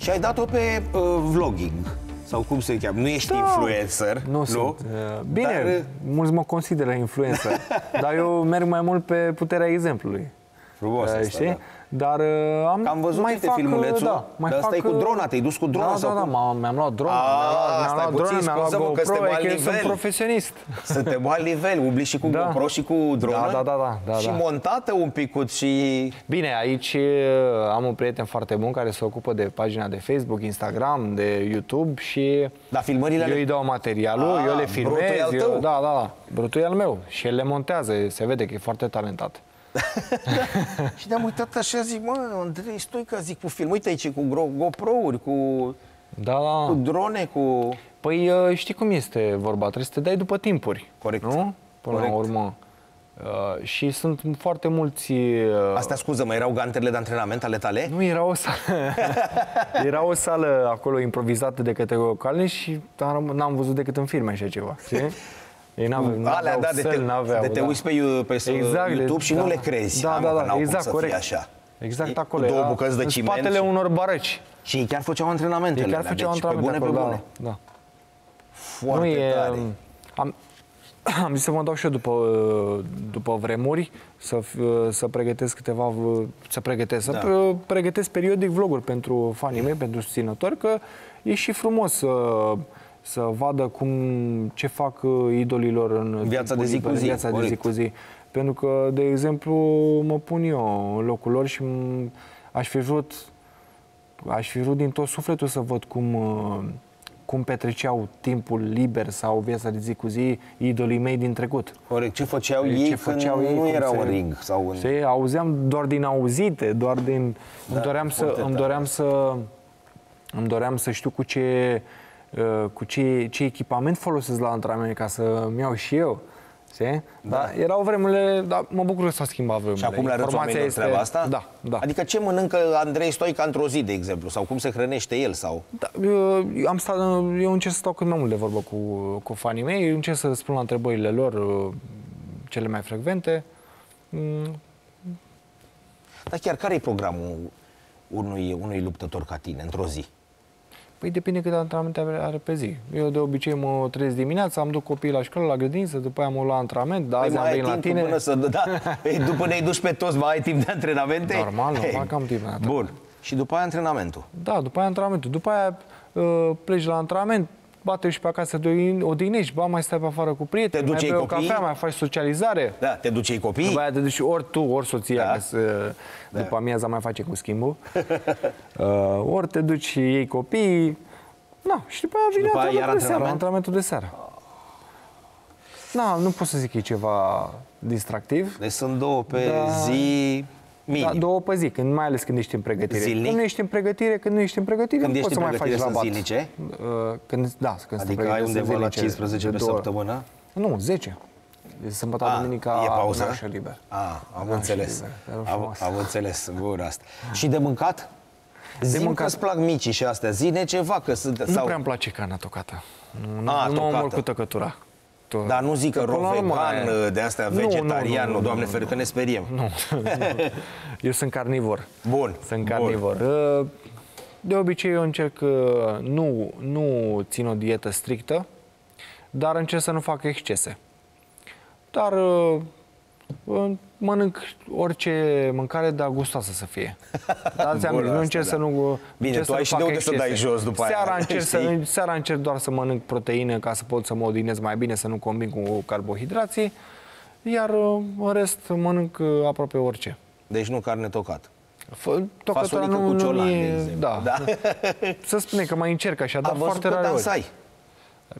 Și ai dat-o pe uh, vlogging. Sau cum se cheamă? Nu ești Da. influencer, Nu, nu? sunt. Uh, Bine, Dar, Dar... uh, mulți mă consideră influencer, dar eu merg mai mult pe puterea exemplului. Frumos Uh, asta, știi? da. Dar uh, am, Că am văzut, mai uite, fac, filmulețul, da, mai dar fac, asta e cu uh, drona, te-ai dus cu drona da, sau da, da, cum? m-am, mi-am luat drona, A, mi-am luat, mi-am stai luat puțin, drona, mi-am luat scuză-mă că GoPro, suntem e că alt eu sunt nivel. profesionist. Suntem alt nivel, umbli și cu Da. GoPro și cu dronă. Da, da, da, da, și da. montată un picut și... Bine, aici uh, am un prieten foarte bun care se ocupă de pagina de Facebook, Instagram, de YouTube și Dar filmările eu ale... îi dau materialul, Ah, eu le brutul filmez, e al eu, tău. da, da, da, brutul e al meu și el le montează, se vede că e foarte talentat. Și ne-am uitat așa, zic, mă, Andrei Stoica, zic, cu film, uite aici, cu gro- GoPro-uri, cu, Da, da. cu drone, cu... Păi uh, știi cum este vorba, trebuie să te dai după timpuri. Corect. Nu? Până Corect. la urmă. Uh, și sunt foarte mulți... Uh, Astea, scuză-mă, erau ganterele de antrenament ale tale? nu, era o sală, era o sală acolo improvizată de către locale și am- n-am văzut decât în filme așa ceva. Știi? Ei n-aveau, Alea, n-aveau da, de te, săli, n-aveau, de te da. uiți pe, You- pe Exact, YouTube de- și nu da. le crezi. Da, Am, da, că da, n-au cum exact, să corect. Fie așa. Exact E- acolo. Cu două era bucăți de în ciment. spatele și- unor barăci. Și ei chiar făceau antrenamentele Ei chiar alea, făceau deci, pe antrenamente bune, pe acolo, bune. da. da. Foarte nu e, tare. Am, am zis să mă dau și eu după, după vremuri, să, f- să pregătesc câteva, v- să pregătesc, să Da. pre- pregătesc periodic vloguri pentru fanii mei, pentru susținători, că e și frumos să, să vadă cum, ce fac uh, idolilor în Viața de timpul zi cu liber, în zi, viața de zi corect. cu zi. Pentru că, de exemplu, mă pun eu în locul lor și m- aș fi vrut aș fi vrut din tot sufletul să văd cum, uh, cum petreceau timpul liber sau viața de zi cu zi idolii mei din trecut. Corect, ce făceau Ce ei făceau când ei, nu cum erau se- în ring sau în... Se auzeam doar din auzite, doar din... îmi, doream să, Da, foarte îmi tare. doream să îmi doream să știu cu ce uh, cu ce, ce echipament folosesc la antrenament ca să-mi iau și eu. Știi? Da. Dar erau vremurile, dar mă bucur că s-a schimbat vremurile. Și acum le arăți Informația oamenilor treaba asta? Da, da. Adică ce mănâncă Andrei Stoica într-o zi, de exemplu? Sau cum se hrănește el? sau? Da, eu, am stat, eu încerc să stau cât mai mult de vorbă cu, cu fanii mei, eu încerc să răspund la întrebările lor uh, cele mai frecvente. Mm, Dar chiar care e programul unui, unui luptător ca tine într-o zi? Păi depinde câte antrenamente are, are pe zi. Eu de obicei mă trezesc dimineața, am duc copiii la școală, la grădiniță, după aia mă la antrenament, dar azi am mai ai venit la timp tu tine. până să... Da, Ei, după ne-ai duci pe toți, mai ai timp de antrenamente? Normal, Ei, normal că am timp de antrenament. Bun. Și după aia antrenamentul. Da, după aia antrenamentul. După aia uh, pleci la antrenament, bate și pe acasă, te odihnești, ba, mai stai pe afară cu prieteni, Te duci mai ei bei o copiii? cafea, mai faci socializare. Da, te duci ei copiii? După aia te duci ori tu, ori soția, Da. că să, după amiaza mai face cu schimbul. uh, ori te duci și ei copiii. Na, și după aia vine după aia iar antrenamentul de seară, antrenament? antrenamentul de seară. Na, nu pot să zic că e ceva distractiv. Deci sunt două pe Da. zi minim. Da, două pe zi, când, mai ales când ești în pregătire. Zilnic? Când nu ești în pregătire, când nu ești în pregătire, Când nu ești poți să în mai faci pregătire rabat. sunt zilnice? Uh, când, da, când sunt Adică ai pregătire undeva sunt la zilnice, 15 de pe două ori. săptămână? Nu, 10. De sâmbătă, Ah, duminica, e pauză? nașă liber. Ah, am Nașă înțeles. liber, e Am, frumos. am înțeles, bun asta. Și de mâncat? Zi mâncat- că îți plac micii și astea, zine ceva, că sunt... Nu sau... prea îmi place carnea tocată. Nu, A, nu, nu mă omor tocată. cu tăcătura. To- Dar nu zic că până ro la urmă vegan, e- de astea Nu, nu, vegetarian, nu, nu, nu, doamne nu, ferește, că ne speriem. Nu, Eu sunt carnivor. Bun, Sunt bun. carnivor. Uh, De obicei eu încerc, uh, nu, nu țin o dietă strictă, dar încerc să nu fac excese. Dar uh, uh, mănânc orice mâncare, dar gustoasă să fie. Dar ți-am Bun zis, nu asta, încerc da. să nu Bine, încerc tu să ai nu și de fac unde să dai excese. jos după aia, seara Încerc să, știi? seara încerc doar să mănânc proteină ca să pot să mă odihnez mai bine, să nu combin cu carbohidrații, iar uh, în rest mănânc uh, aproape orice. Deci nu carne tocată. Fă, tocătura Fasolică nu, cu nu ciolan, de e, exemplu. da. Da. Să spune că mai încerc așa, dar Am văzut foarte că rare ori. dansai.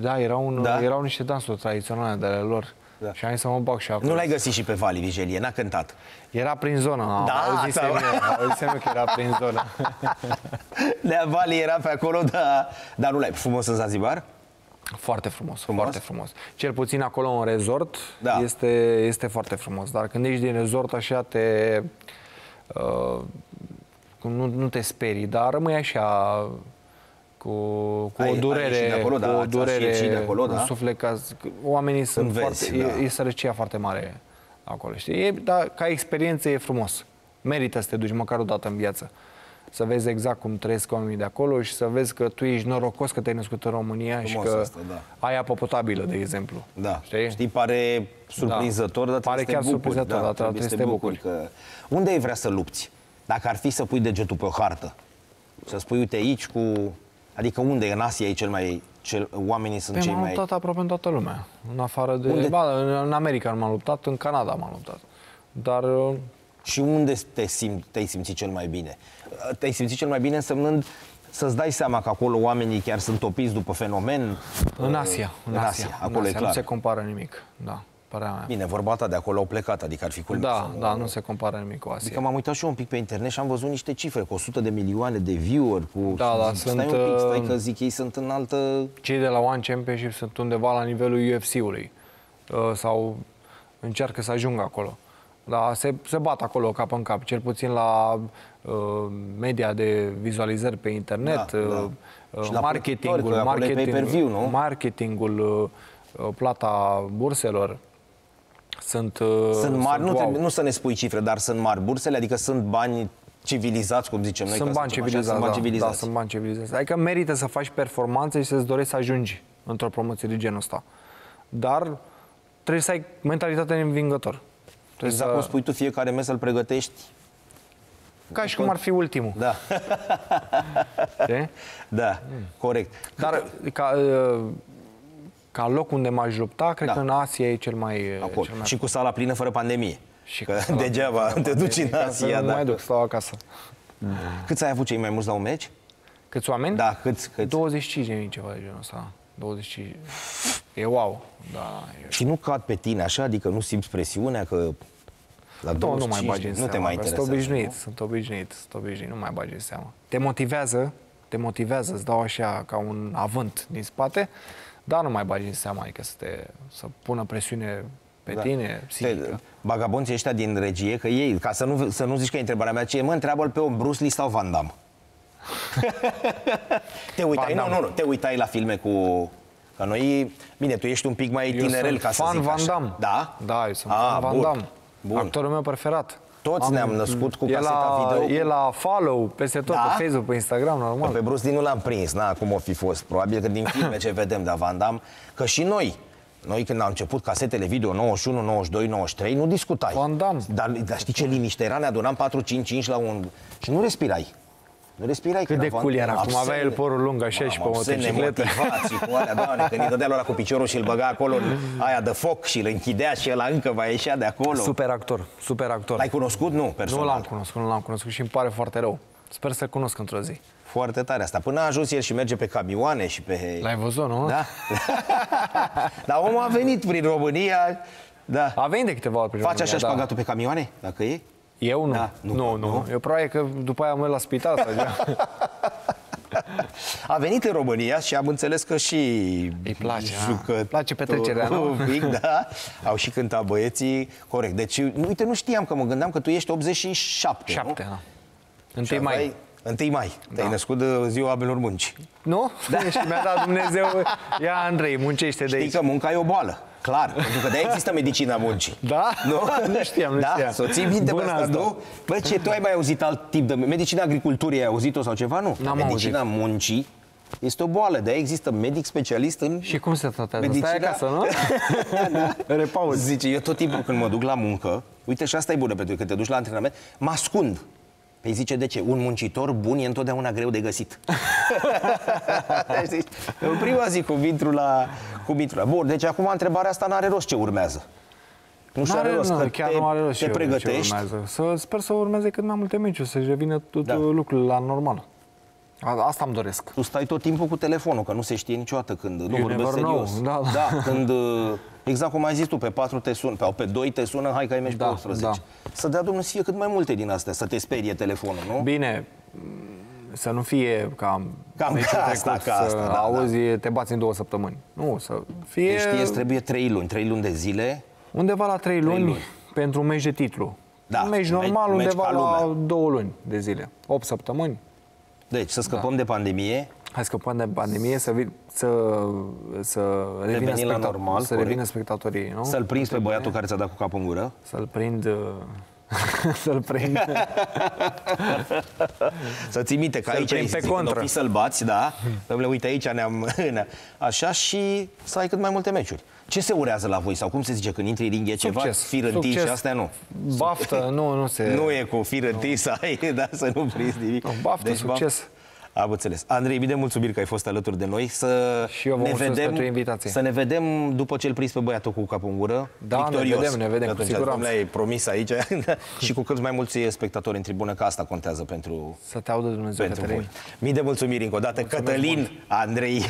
Da, erau, un, Da? erau niște dansuri tradiționale de ale lor. Da. Și am zis să mă bag și acolo. Nu l-ai găsit și pe Vali Vigelie, n-a cântat. Era prin zonă, Da, auzisem da. eu, auzisem eu că era prin zonă. Lea Vali era pe acolo, dar, dar nu l-ai. Frumos în Zanzibar? Foarte frumos, Frumos? foarte frumos. Cel puțin acolo în resort Da. este, este foarte frumos. Dar când ești din resort așa te... Uh, nu, nu te sperii, dar rămâi așa cu, cu Ai- o ai durere, ieșit de acolo, da, cu o ați durere ieșit de acolo, da? în suflet. Ca, oamenii sunt Când vezi, foarte... da. E, e sărăcia foarte mare acolo, știi? E, dar ca experiență e frumos. Merită să te duci măcar o dată în viață. să vezi exact cum trăiesc oamenii de acolo și să vezi că tu ești norocos că te-ai născut în România Frumos și că asta, da. ai apă potabilă, de exemplu. Da, Știi? știi, pare surprinzător, dar Pare trebuie chiar să te bucuri. surprinzător, dar trebuie să te bucuri. Că... Unde ai vrea să lupți? Dacă ar fi să pui degetul pe o hartă, să spui, uite aici cu... Adică unde în Asia e cel mai... Cel... Oamenii sunt Păi cei m-am mai... luptat aproape în toată lumea. În afară de... Unde? Ba, în, în America nu m-am luptat, în Canada m-am luptat. Dar uh, Și unde te sim, te-ai simțit cel mai bine? Te-ai simțit cel mai bine însemnând să-ți dai seama că acolo oamenii chiar sunt topiți după fenomen? în Asia. În, În Asia, Asia, în acolo Asia. e clar. Nu se compară nimic, da, părerea mea. Bine, vorba ta de acolo au plecat, adică ar fi culmea Da, să da, nu se compară nimic cu Asia. Adică m-am uitat și eu un pic pe internet și am văzut niște cifre, cu 100 de milioane de viewer, cu... Da, da, stai sunt, un pic, stai uh, că zic, ei sunt în altă... Cei de la One Championship sunt undeva la nivelul UFC-ului uh, sau încearcă să ajungă acolo. Da, se, se bat acolo cap în cap, cel puțin la uh, media de vizualizări pe internet, Da, da. uh, uh, Și la marketingul, plătitori, că acolo e pay-per-view, nu? marketingul, uh, uh, plata burselor sunt uh, Sunt mari, nu, wow. trebuie, nu să ne spui cifre, dar sunt mari bursele, adică sunt bani civilizați, cum zicem noi. Sunt ca să bani zicem așa, civilizați, sunt bani da, civilizați. da, sunt bani civilizați. Adică merită să faci performanțe și să-ți dorești să ajungi într-o promoție de genul ăsta. Dar trebuie să ai mentalitatea de învingător. Trebuie Exact cum să, spui tu, fiecare mes să-l pregătești. ca și cum ar fi ultimul. Da, știi? da, corect. Dar ca, uh, ca loc unde m-aș lupta, cred Da. că în Asia e cel mai... Acolo. Cel mai Și cu sala plină fără pandemie. Și că cu sala degeaba te duci în Ca să Asia. nu Da. mai duc, stau acasă. Câți ai avut cei mai mulți la un meci? Câți oameni? Da, câți, câți? 25 de mii, ceva de genul ăsta. 25. E wow. Da, e... Și nu cad pe tine așa, adică nu simți presiunea că la Nu, 25 nu mai bagi în nu seama, te mai că interesează. Sunt obișnuit, nu? sunt obișnuit, sunt obișnuit, nu mai bagi în seama. Te motivează, te motivează, îți dau așa ca un avânt din spate, dar nu mai bagi în seama, adică să, te, să pună presiune pe Da. tine, psihică. Te, bagabonții ăștia din regie, că ei, ca să nu, să nu zici că e întrebarea mea, ce e, mă, întreabă-l pe om, Bruce Lee sau Van Damme? te uitai, Van nu, Damme. nu, nu, te uitai la filme cu... Că noi, bine, tu ești un pic mai Eu tinerel, sunt ca să fan zic Van așa. Damme. Da? Da, eu sunt Ah, fan Van bun. Damme. Bun. Actorul meu preferat. Toți ne-am născut cu e caseta la, video. E la follow peste tot, Da? pe Facebook, pe Instagram, normal. Pe Bruce Lee nu l-am prins, na, cum o fi fost. Probabil că din filme ce vedem de Van Damme, că și noi, noi când au început casetele video 91, 92, 93, nu discutai. Van Damme. Dar, dar știi ce liniște era? Ne adunam 4, 5, 5 la un... Și nu respirai. Nu respirai. Cât când de Van- cool era, cum avea el Absent. părul lung așa și pe Mamă, absent, motocicletă. nemotivați și cu alea, doamne, când îi dădea lor cu piciorul și îl băga acolo în aia de foc și îl închidea și ăla încă va ieșea de acolo. Super actor, super actor. L-ai cunoscut? Nu, Nu personal. l-am cunoscut, nu l-am cunoscut și îmi pare foarte rău. Sper să-l cunosc într-o zi. Foarte tare asta. Până a ajuns el și merge pe camioane și pe... L-ai văzut, nu? Da? Dar omul a venit prin România, da. A venit de câteva ori prin Face România, așa da. șpagatul pe camioane, dacă e? Eu nu. Da, nu, nu, nu, nu. Eu probabil că după aia mă la spital. Sau ceva. A venit în România și am înțeles că și Îi place, a. jucătorul Îi place petrecerea, nu? Un pic, da. Au și cântat băieții, corect. Deci, uite, nu știam că mă gândeam că tu ești 87, Șapte, nu? da. Și Întâi mai. aveai- 1 mai. Te-ai născut de ziua abelor munci. Nu? Da. și mi-a dat Dumnezeu, ia Andrei, muncește de Știi aici. că munca e o boală. Clar, pentru că de există medicina muncii. Da? Nu? Nu știam, nu da? știam. Să o ții minte pe Bună asta, asta. nu? Bă, ce, tu ai mai auzit alt tip de... Medicina agriculturii, ai auzit-o sau ceva? Nu. N-am medicina muncii este o boală, de există medic specialist în Și cum se tratează? medicina... Stai acasă, nu? da. Repauz. Zice, eu tot timpul când mă duc la muncă, uite și asta e bună, pentru că te duci la antrenament, mă ascund. Păi zice, de ce? Un muncitor bun e întotdeauna greu de găsit. Știi? în prima zi cu intru la... Cu intru la... Bun, deci acum întrebarea asta n-are rost ce urmează. Nu și are rost, nu, că chiar te, nu are rost te ce, pregătești. Ce urmează. Să, sper să urmeze cât mai multe meciuri, să-și revină tot Da. lucrurile la normal. A- Asta îmi doresc. Tu stai tot timpul cu telefonul, că nu se știe niciodată când nu You vorbesc never know. serios. Da, da. da, când, uh, exact cum ai zis tu, pe 4 te sună, pe, pe 2 te sună, hai că ai meci Da, pe 18. da. Să dea Domnul să fie cât mai multe din astea, să te sperie telefonul, nu? Bine, să nu fie ca Cam meciul ca asta, trecut, ca asta, să da, da. auzi, te bați în două săptămâni. Nu, să fie Deci știe, îți trebuie 3 luni, 3 luni de zile. undeva la trei luni, luni. pentru un meci de titlu. Da, un meci un normal meci- un meci undeva ca la lumea. două luni de zile. 8 săptămâni. Deci să scăpăm de pandemie, Hai scăpăm de pandemie, să, vi, să, să revină, Reveni la specta- normal, să corect. revină spectatorii, nu? să-l prinzi pe băiatul care ți-a dat cu capul în gură. Să-l prind... uh, Să-l prind. Să ții minte că Să-l aici prind ai pe zis, când contră. o fi să-l bați, da? Dom'le, uite, aici ne-am... Așa și să ai cât mai multe meciuri. Ce se urează la voi? Sau cum se zice când intri în ring? E ceva Succes. fir întins și Succes. astea nu? Baftă, nu, nu se... Nu e cu fir întins să ai, da, să nu prinzi nimic. Nu, baftă, succes. Am înțeles. Andrei, bine mulțumiri că ai fost alături de noi. Să Și eu vă ne mulțumesc vedem, pentru invitație. Să ne vedem după ce îl prins pe băiatul cu capul în gură. Da, ne victorios. vedem, ne vedem, Că cu atunci, siguranță. domnule, ai promis aici și cu cât mai mulți spectatori în tribună, că asta contează pentru, Să te audă Dumnezeu, pentru Cătălin. voi. Mii de mulțumiri încă o dată. Mulțumesc Cătălin, mult. Andrei,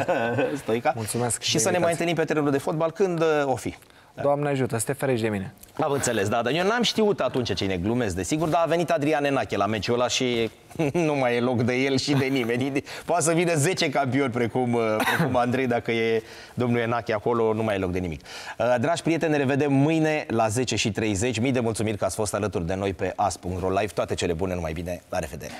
Stoica. Mulțumesc Și de să ne mai invitație. întâlnim pe terenul de fotbal când uh, o fi. Doamne ajută, să te ferești de mine. Am înțeles, da, dar eu n-am știut atunci cine glumesc, desigur, dar a venit Adrian Enache la meciul ăla și nu mai e loc de el și de nimeni. Poate să vină 10 campioni precum, uh, precum Andrei, dacă e domnul Enache acolo, nu mai e loc de nimic. Uh, Dragi prieteni, ne revedem mâine la 10 și 30. Mii de mulțumiri că ați fost alături de noi pe as.ro live. Toate cele bune, numai bine, la revedere!